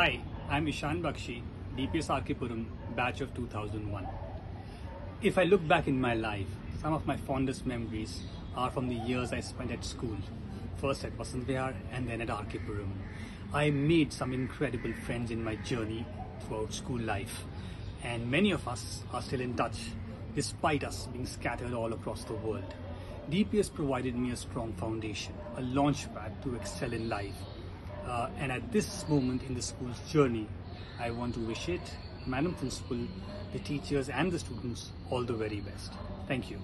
Hi, I'm Ishaan Bakshi, DPS RK Puram, batch of 2001. If I look back in my life, some of my fondest memories are from the years I spent at school. First at Vasant Vihar and then at RK Puram. I made some incredible friends in my journey throughout school life. And many of us are still in touch, despite us being scattered all across the world. DPS provided me a strong foundation, a launchpad to excel in life. Uh, and at this moment in the school's journey, I want to wish it, Madam Principal, the teachers and the students all the very best. Thank you.